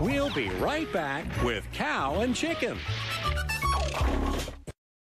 We'll be right back with Cow and Chicken.